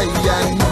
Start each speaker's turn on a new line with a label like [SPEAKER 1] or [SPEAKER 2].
[SPEAKER 1] yeah, yeah.